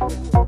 Bye.